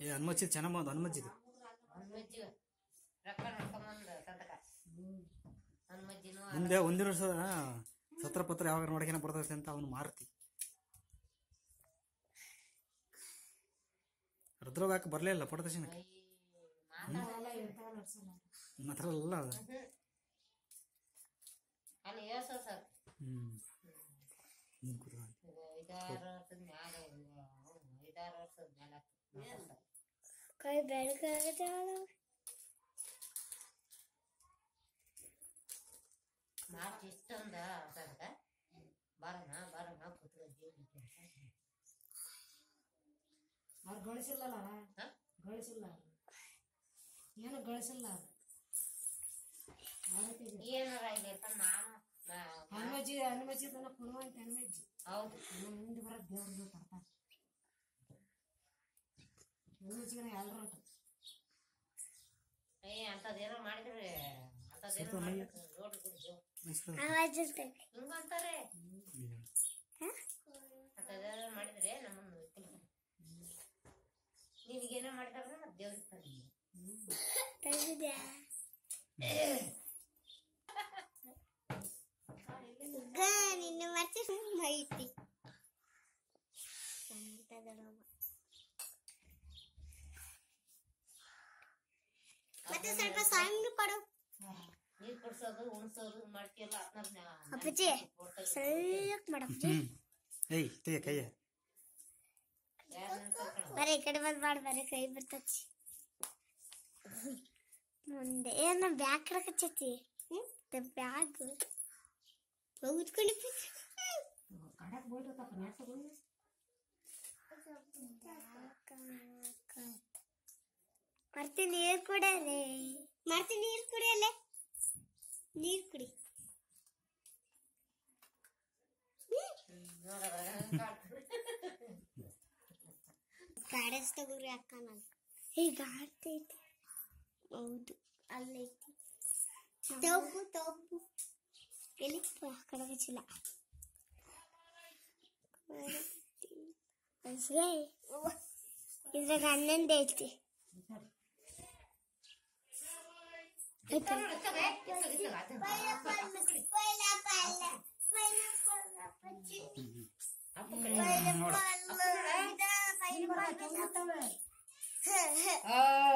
ಏ ಹನುಮಜ್ಜಿದ್ ಚೆನ್ನಾಗ್ ಬಂದು ಹನುಮಜ್ಜಿದ್ ಹನುಮಜ್ಜಿ ಮುಂದೆ ಒಂದಿನ ವರ್ಷ ಸತ್ರ ಪತ್ರ ಯಾವಾಗ ನೋಡಕೇನ ಬರ್ತೈತೆ ಅಂತ ಅವನು ಮಾರುತಿ. ರುದ್ರವ್ ಯಾಕೆ ಬರಲೇ ಇಲ್ಲ ಫೋಟೋ ಹ್ಮ್. ಸರ್ ಹ್ಮ್. काही बॅड करायचं मला నాకు ఇష్టం ఉందా అంటాడ బాగా బాగా కొత్తగా మరి గొడిసిల్లాలా గొడిసిల్లా నేను గొడిసిల్లా ఏమో రాయలేదు నాన్న ಹನುಮಜ್ಜಿ ಹನುಮಜ್ಜಿ ತನ್ನ ಕುಣುವಂತ ಹನುಮಜ್ಜಿ. ಹೌದು. ಮುಂದೆ ಬರೋದು ದೇವ್ರಿಗೆ ಕೊಡ್ತಾರೆ ಹನುಮಜ್ಜಿಗನ ಎಲ್ಲರೂ ಉಂಟು ಏ ಅಂತದೇನೋ ಮಾಡಿದ್ರೆ ಅಂತದೇನೋ ಮಾಡಿದ್ರೆ ನೋಡ್ರಿ ಬಿಡಿ ಹಿಂಗಂತಾರೆ. ಅಂತದೇನೋ ಮಾಡಿದ್ರೆ ನಮ್ಮನ್ನು ನಿನಗೇನೋ ಮಾಡಿದಾರ ದೇವ್ರ ಇರ್ತಾನೆ ಮತ್ತೆ ಐತಿ ಮತ್ತೆ ಸ್ವಲ್ಪ ಸಣ್ಣ ಕೊಡು. ನೀರ್ ಕೊಡ್ಸೋದು ಉಣ್ಸೋದು ಮಾಡ್ತೀಯಲ್ಲ ಅಪ್ಪಾಜಿ. ಮಾಡಪ್ಪಾಜಿ ಏಯ್ ತೆಗೆ ಕೈಯ. ಬರೀ ಈ ಕಡೆ ಬಂದ್ ಮಾಡಿ ಬರೀ ಕೈ ಬರ್ತತಿ. ಮುಂದೆ. ಏನ ಬ್ಯಾಗ್ ಕಡಕಚ್ಚತಿ ಬ್ಯಾಗ್. ಹೋಗ್ಕೊಂಡು ಕಡಕ್ ಬೋಯ್ತಪ್ಪ ನೆಟ್ಟಗೊಂಡು ಮರ್ತಿ ನೀರ್ ಕುಡಿಯಲೆ ಮರ್ತಿ ನೀರ್ ಕುಡಿಯಲೆ ನೀರ್ ಕುಡಿ ಕಾಡಿಸ್ತಗುರಿ ಅಕ್ಕ ನಾನು ಈಗ ಆಡ್ತೈತಿ ಹೌದು ಅಲ್ಲೈತಿ ತಪ್ಪು ತಪ್ಪು ಎಲ್ಲಿ हंस गए इंदिरा गांधी ने देखते Oh.